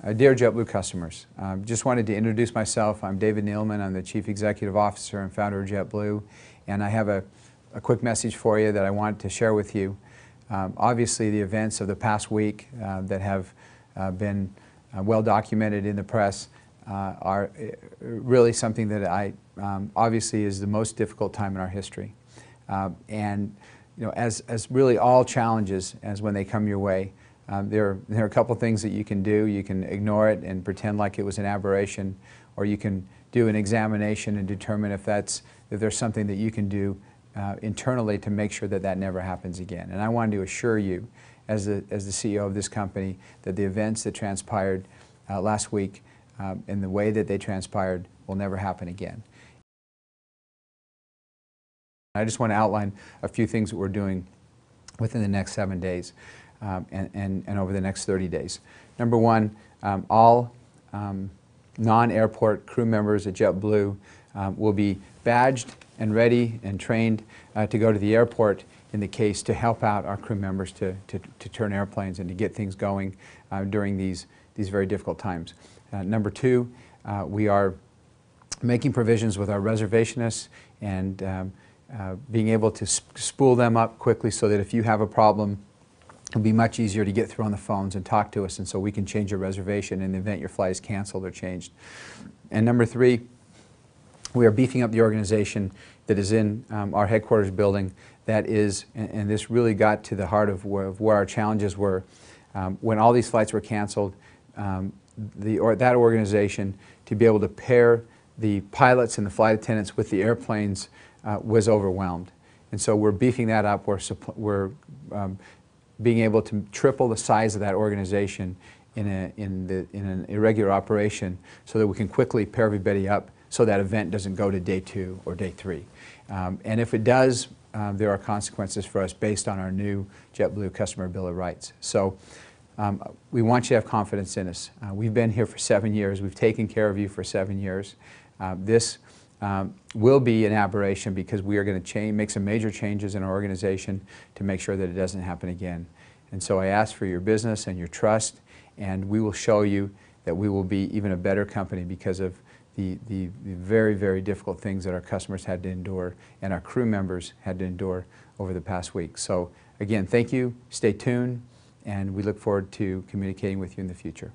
Uh, dear JetBlue customers, uh, just wanted to introduce myself. I'm David Neeleman. I'm the Chief Executive Officer and founder of JetBlue. And I have a, a quick message for you that I want to share with you. Um, obviously, the events of the past week uh, that have uh, been uh, well documented in the press uh, are really something that I um, obviously is the most difficult time in our history. and you know, as, as really all challenges, as when they come your way, um, there, there are a couple things that you can do. You can ignore it and pretend like it was an aberration, or you can do an examination and determine if, that's, if there's something that you can do uh, internally to make sure that that never happens again. And I wanted to assure you, as the, as the CEO of this company, that the events that transpired uh, last week um, in the way that they transpired will never happen again. I just want to outline a few things that we're doing within the next seven days um, and, and, and, over the next 30 days. Number one, um, all um, non-airport crew members at JetBlue um, will be badged and ready and trained uh, to go to the airport in the case to help out our crew members to, to, to turn airplanes and to get things going uh, during these, these very difficult times. Uh, number two, uh, we are making provisions with our reservationists and um, uh, being able to sp spool them up quickly so that if you have a problem It'll be much easier to get through on the phones and talk to us, and so we can change your reservation in the event your flight is canceled or changed. And number three, we are beefing up the organization that is in um, our headquarters building that is, and, and, this really got to the heart of where, of where our challenges were. Um, when all these flights were canceled, um, the, or that organization to be able to pair the pilots and the flight attendants with the airplanes uh, was overwhelmed. And so we're beefing that up. We're, we're um, being able to triple the size of that organization in, a, in, the, in an irregular operation so that we can quickly pair everybody up so that event doesn't go to day two or day three. Um, and if it does, um, there are consequences for us based on our new JetBlue Customer Bill of Rights. So um, we want you to have confidence in us. Uh, we've been here for seven years. We've taken care of you for seven years. Uh, this um, will be an aberration because we are going to make some major changes in our organization to make sure that it doesn't happen again. And so I ask for your business and your trust, and we will show you that we will be even a better company because of the, the, the very, very difficult things that our customers had to endure and our crew members had to endure over the past week. So again, thank you, stay tuned, and we look forward to communicating with you in the future.